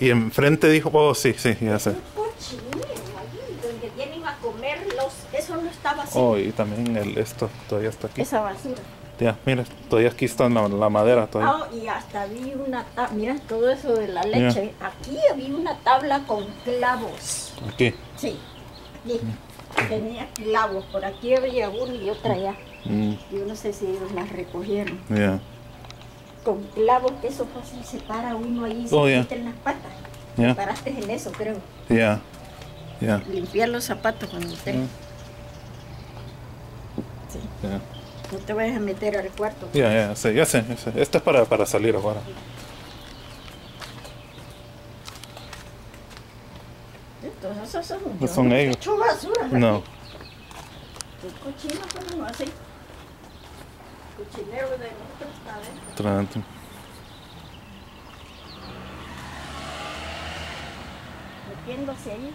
Y enfrente dijo, oh, sí, sí, ya sé. Donde vienen a comer los... Eso no. Oh, y también el, esto todavía está aquí. Esa basura. Ya, mira, todavía aquí está la, la madera todavía. Ah, y hasta vi una tabla, mira todo eso de la leche. Aquí había una tabla con clavos. Aquí. Sí, aquí. Tenía clavos, por aquí había uno y otra allá. Mm, Yo no sé si ellos las recogieron. ya. Con clavos, que eso fácil se para uno ahí y se Oh, quita en las patas. Paraste en eso, creo. Ya. Ya. Limpiar los zapatos cuando usted. Mm. Sí. No te vayas a meter al cuarto. Ya, ya, sé, ya sé, ya sé. Esto es para, para salir ahora. Entonces, esos son, No son ellos. basura. No. Cochino, pero no así. Cochinero de nosotros Tra- Metiéndose ahí.